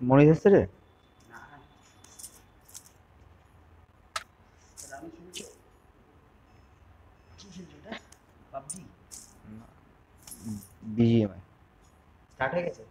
মনে যাচ্ছে রে পাবজি বিজিএমআই স্টার্ট হয়ে গেছে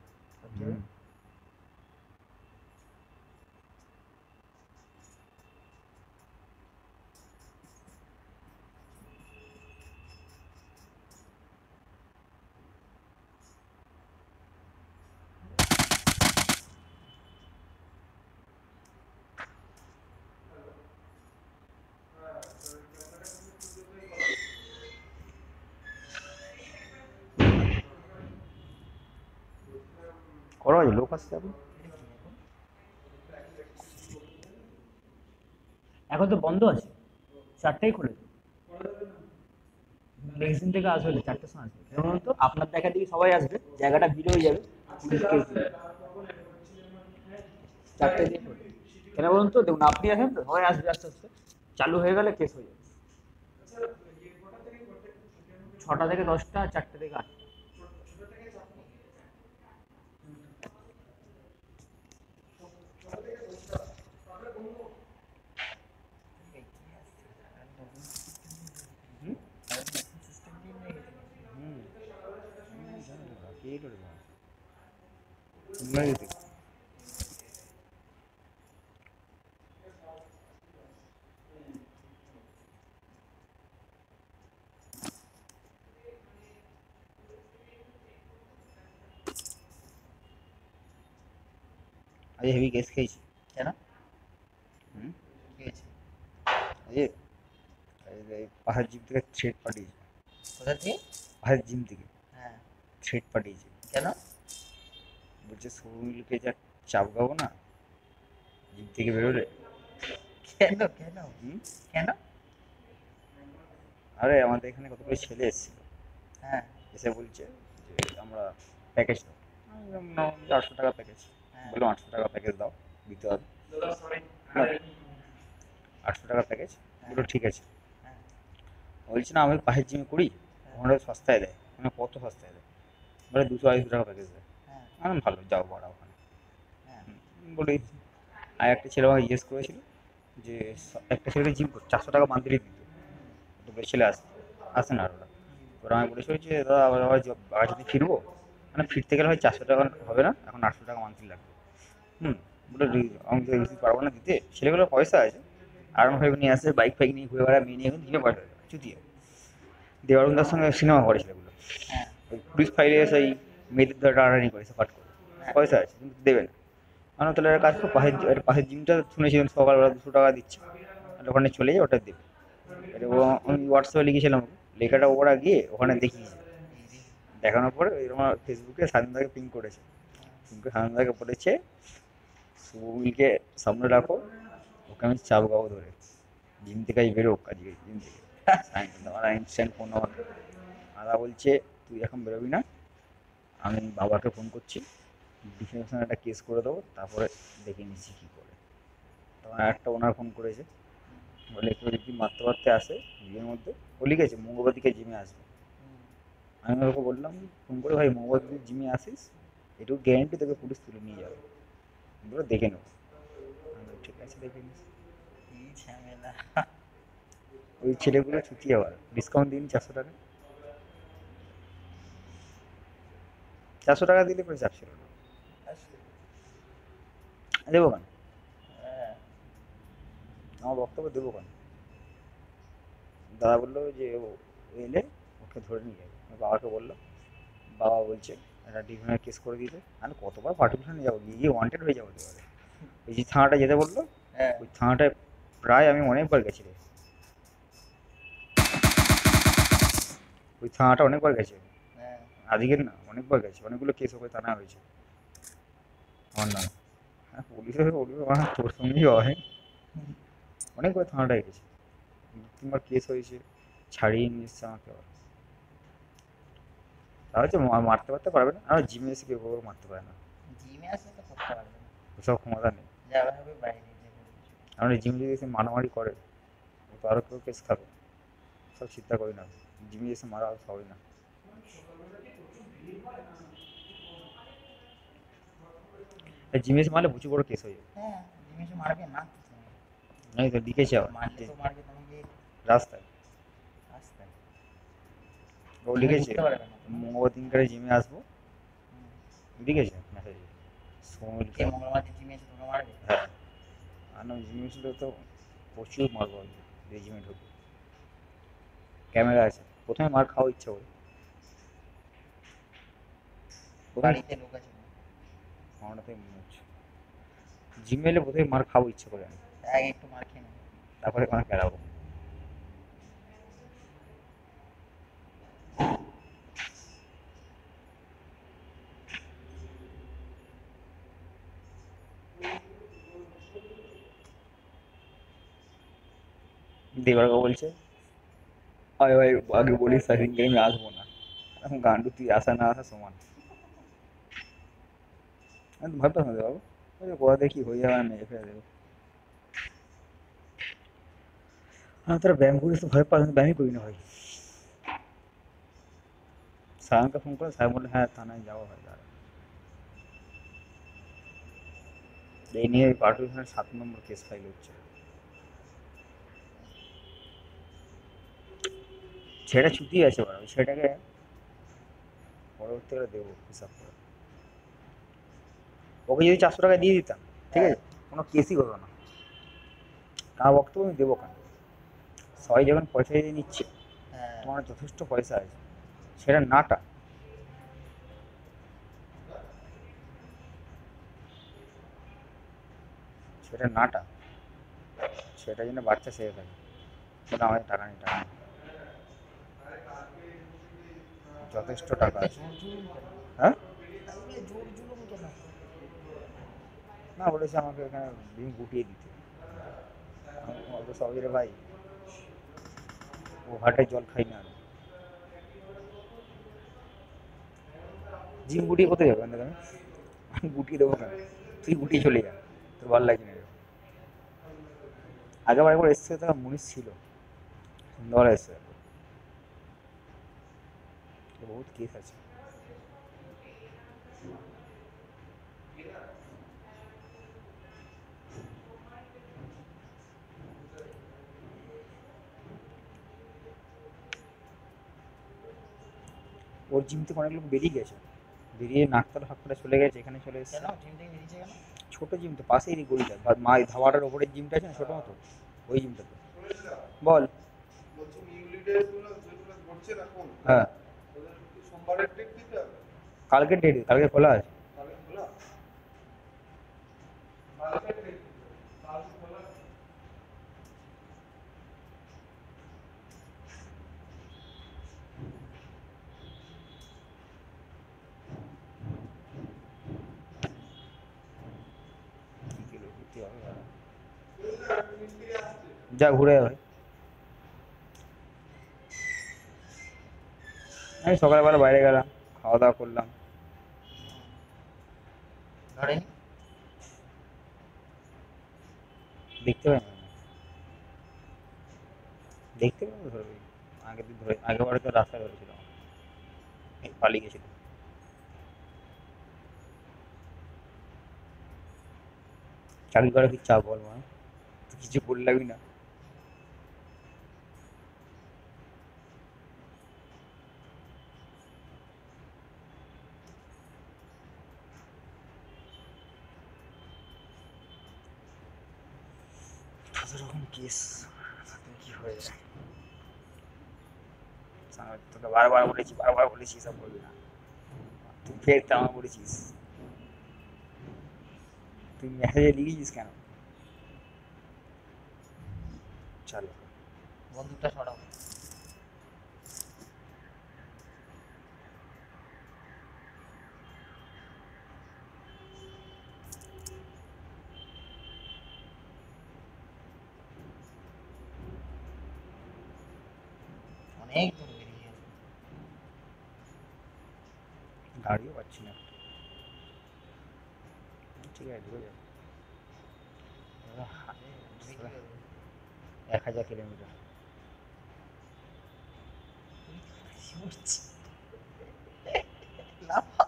করা আছে লোক আসছে এখন এখন তো বন্ধ আছে। চারটেই খুলেছে নেক্সট দিন থেকে আসবে চারটের সময় আসবে। কেন বলুন তো আপনার দেখা দেখি সবাই আসবে, জায়গাটা ভিড় হয়ে যাবে। চারটে দিন কেন বলুন তো দেখুন, আপনি আসেন তো, সবাই আসবে আস্তে আস্তে। চালু হয়ে গেলে কেস হয়ে যাবে। ছটা থেকে দশটা, চারটে থেকে আটটা। আজ হেভি কেস খেয়েছি কেন হুম কি হয়েছে আজকে আজকে পাহাড় জিম থেকে থ্রেড পাঠিয়েছে কোথা থেকে পাহাড় জিম থেকে হ্যাঁ থ্রেট পাঠিয়েছে কেন বলছে সৌমিলকে যা চাপ খাব না। জিম থেকে বেরোলে। কেন কেন? কেন? আরে আমাদের এখানে কতগুলো ছেলে এসেছিল হ্যাঁ। এসে বলছে যে আমরা প্যাকেজ দাও। "নাও, টাকা প্যাকেজ হ্যাঁ। বললাম আটশো টাকা প্যাকেজ দাও দিতে হবে। আটশো টাকা প্যাকেজ বলল ঠিক আছে। হ্যাঁ। বলছি না আমি পাশের জিমে করি ওখানে সস্তায় দেয়। মানে কত সস্তায় দেয়? বলে দুশো আড়াইশো টাকা প্যাকেজ দেয়। হ্যাঁ আমি ভালো যাও বাড়া ওখানে। হ্যাঁ। বলি আর একটা ছেলে আমাকে জিজ্ঞেস করেছিল যে একটা ছেলেকে জিম চারশো টাকা মান্থলি দিত। তো বলে ছেলে আসে আসে না আর ওরা। আমি বলেছিল যে দাদা আবার আবার আবার যদি ফিরবো মানে ফিরতে গেলে হয় চারশো টাকা হবে না এখন আটশো টাকা মান্থলি লাগবে। হুম বলে আমি তো পারব না দিতে। ছেলেগুলোর পয়সা আছে। আর ফাইভ নিয়ে আসে বাইক ফাইক নিয়ে ঘুরে বেড়া মেয়ে নিয়ে এখন জিমে পয়সা দেয় চুতিয়ে দেওয়ারুন্দার সঙ্গে সিনেমা করে ছেলেগুলো। হ্যাঁ। ওই পুলিশ ফাইলে সেই মেয়েদের দ্বারা টানাটানি করে পাঠ করে। পয়সা আছে, কিন্তু দেবে না। আমরা তাহলে একটা কাজ করো পাশের পাশের জিমটা শুনেছিলাম, সকালবেলা দুশো টাকা দিচ্ছে। তাহলে ওখানে চলে যাই ওটা দেবে। এটা ও, আমি হোয়াটসঅ্যাপে লিখেছিলাম। লেখাটা ওরা গিয়ে ওখানে দেখিয়েছে দেখানোর পরে আমার ফেসবুকে স্বাধীনতাকে পিং করেছে। পিং করে স্বাধীনতাকে বলেছে সুমিলকে সামনে রাখো, ওকে আমি চাপ গাবো ধরে। জিম থেকে আজ বেরো আজকে জিম থেকে। আমার ইনস্ট্যান্ট ফোন আমাকে আদা বলছে, তুই এখন বেরোবি না আমি বাবাকে ফোন করছি ডিফেন্সে একটা কেস করে দেবো তারপরে দেখে নিচ্ছি কী করে। তখন একটা ওনার ফোন করেছে। বলে কেউ যদি মারতে মারতে আসে জিমের মধ্যে। ও লিখেছে মঙ্গলবার দিকে জিমে আসবে। আমি ওকে বললাম ফোন করে ভাই মঙ্গলবার দিকে জিমে আসিস? এটুকু গ্যারেন্টি তোকে পুলিশ তুলে নিয়ে যাবে। বলে দেখে নেব। ঠিক আছে দেখে নিস। ঝামেলা। ওই ছেলেগুলো ছুটি আবার ডিসকাউন্ট দিন চারশো টাকা। চারশো টাকা দিলে পরে চাপ ছিল না দেবো কেন? হ্যাঁ। আমার বক্তব্য দেবো কেন? দাদা বলল যে ও এলে ওকে ধরে নিয়ে যাবে। বাবাকে বলল। বাবা বলছে একটা ডিভিশনের কেস করে দিতে। আমি কতবার পার্টিকুলার যাব? গিয়ে ওয়ান্টেড হয়ে যাব এবারে ওই যে থানাটা যেতে বলল হ্যাঁ। ওই থানাটায় প্রায় আমি অনেকবার গেছি রে ওই থানাটা অনেকবার গেছে। হ্যাঁ। আজকের না। অনেকবার গেছে অনেকগুলো কেস ওকে থানা হয়েছে। আমার নাম। হ্যাঁ পুলিশে বলবে আমার তোর সঙ্গেই হয়। অনেকবার থানাটায় গেছে। তিনবার কেস হয়েছে ছাড়িয়ে নিয়ে এসছে আমাকে তা হচ্ছে মারতে পারতে পারবে না। আর জিমে এসে কেউ কাউকে মারতে পারে না। জিমে আসলে তো করতে পারবে না। ওসব ক্ষমতা নেই। কারণ জিমে যদি এসে মারামারি করে। তো আরও কেউ কেস খাবে। সব চিন্তা করি না। জিমে এসে মারা সবই না। জিমে এসে মারলে প্রচুর বড় কেস হয়ে যাবে হ্যাঁ জিমে এসে মারবে না তো তুমি। আমি তো লিখেছি আবার মারলে তো মারবে তোমাকে রাস্তায় রাস্তায় ও লিখেছে বুঝতে পারবে না মঙ্গলবার দিনকারে জিমে আসব হুম। লিখেছে মেসেজে সোমিল কে মঙ্গলবার দিন জিমে এসে তোমাকে মারবে হ্যাঁ আর না জিমে ছিল তো প্রচুর মারবো আমি যে জিমে ঢুকে ক্যামেরা আছে প্রথমে মার খাওয়া ইচ্ছা করে বাড়িতে লোক আছে। মনে হচ্ছে জিমে এলে মার খাওয়া ইচ্ছা করে আগে একটু মার খেয়ে নেবে। তারপরে দেবারকে বলছে আয় ভাই আগে বলিস সেদিনকে আমি আসব না। এখন গান্ডু তুই আসা না আসা সমান। আমি তো ভাবতাম না দেবাবু কোথা দেখি হয়ে যাবে আর মেরে ফেলে দেবো আমি তোরা ব্যায়াম করিস তো ভয় পাস আমি ব্যায়ামই করি না ভাই সায়নকে ফোন করে সায়ন বলল হ্যাঁ থানায় যাওয়া হয় দাঁড়া এই নিয়ে পার্টিশনের সাত নম্বর কেস ফাইল হচ্ছে ছেলেটা ছুটি আছে ওরা ওই ছেলেটাকে পরবর্তীকালে দেবো হিসাব করে ওকে যদি চারশো টাকা দিয়ে দিতাম ঠিক আছে? কোনো কেসই হতো না। তা বক্তব্য আমি দেবো কেন? সবাই যখন পয়সা দিয়ে নিচ্ছে হ্যাঁ। তোমার যথেষ্ট পয়সা আছে। সেটা নাটা। সেটা নাটা। সেটা জন্য বাচ্চা সেরে থাকে সেটা আমাদের টাকা নেই টাকা নেই। যথেষ্ট টাকা আছে? হ্যাঁ তাহলে জোর জুলুম কেন না বলেছে আমাকে এখানে ডিম গুটিয়ে দিতে। অত সবই রে ভাই, ও ঘাটে জল খাই না। জিম গুটিয়ে কোথায় যাবে আমি আমি গুটিয়ে দেবো কেন? তুই গুটিয়ে চলে যা, তোর ভালো লাগছে না। আগেবার একবার এসছে তো, মুনিশ ছিল। সন্ধ্যাবেলা এসছে। বহুত কেস আছে। ওর জিম থেকে অনেক লোক বেরিয়ে গেছে। বেরিয়ে নাকতলা ফাঁকতলা চলে গেছে এখানে চলে এসেছে। ছোট জিম তো পাশেই গলিটা। বা মা ধাবাটার ওপরে জিমটা আছে না ছোট মতো? ওই জিমটা তো বল। হ্যাঁ। কালকে ডেট কালকে খোলা আছে তাহলে খোলা কালকে ডেট কালকে খোলা বিকেলে ঘুরতে হবে আর। যা ঘুরে আয় ভাই আমি সকালবেলা বাইরে গেলাম খাওয়া দাওয়া করলাম ধরেনি দেখতে পাই না দেখতে পাই না ধরবে আগে দিন ধরে আগেবারে তো রাস্তায় ধরেছিল এই পালিয়ে গেছিল চাকরি করা কি চাপ বল মা। কিছু বললামই না। রকম কেস কি হয়ে তোকে বারবার বলেছি বারবার বলেছি সব বলবি না। তুই ফের তেমন বলেছিস। তুই মেসেজে লিখেছিস কেন চলো বন্দুকটা সরাও অনেক দূর বেরিয়ে গেছে গাড়িও পাচ্ছি না ঠিক আছে ঢুকে যাবে এবার হা- বেরিয়ে গেছে। এক হাজার কিলোমিটার উঠছি। লাফা।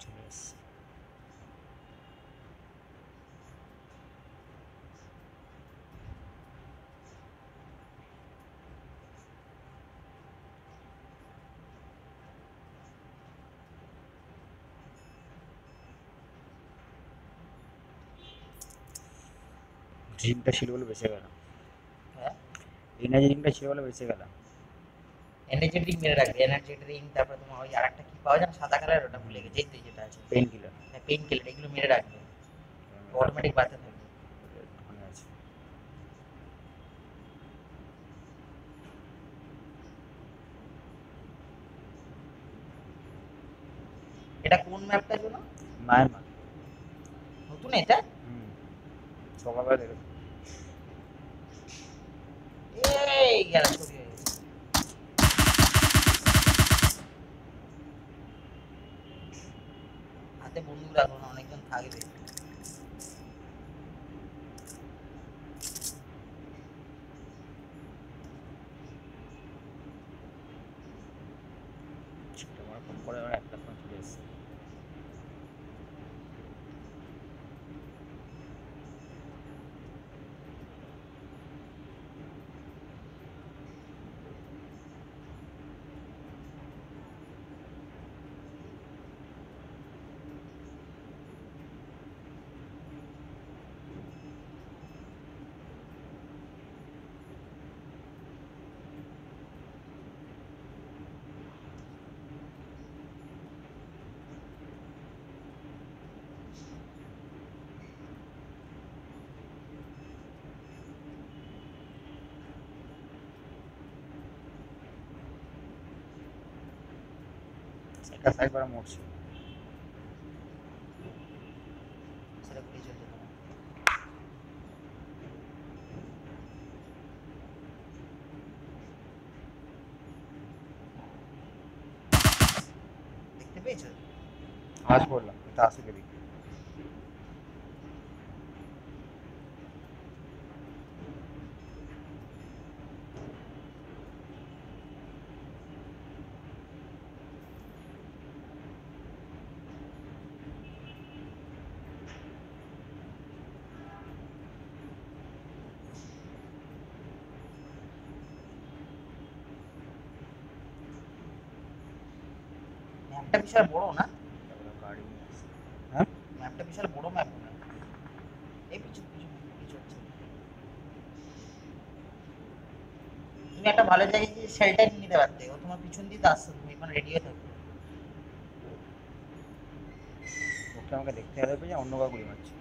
চলে এসছি ড্রিমটা ছিল বলে বেঁচে গেলাম। হ্যাঁ? এনার্জি ড্রিমটা ছিল বলে বেঁচে গেলাম। এনার্জি মেরে রাখবে এনার্জি ড্রিঙ্ক তারপরে তোমার ওই আর একটা কি পাওয়া যায় সাদা কালার ওটা ভুলে গেছে এই যেটা আছে। পেন কিলার হ্যাঁ পেইন কিলার এগুলো মেরে রাখবে। অটোমেটিক বাড়তে থাকবে। এটা কোন ম্যাপটা জন্য মায়ানমার নতুন এটা? হুম। সকালবেলা দেখেছি এই গেল ছবি হয়ে গেছে। হাতে বন্দুক রাখো না অনেকজন থাকবে ছোট বড় ফোন করে ওরা একটা ফোন চলে এসেছে একটা সাইড বার মরছে সেটা গুলি চলছে তোমার ম্যাপটা বিশাল বড় না। হ্যাঁ? ম্যাপটা বিশাল বড় ম্যাপ না? এই পিছু পিছু পিছু তুমি একটা ভালো জায়গায় গিয়ে শেল্টার নিতে পারতে। ও তোমার পিছন দিয়ে আসছে, তুমি এখন রেডি হয়ে থাকো। ওকে আমাকে দেখতে হবে যে অন্য কাউকে গুলি মারছে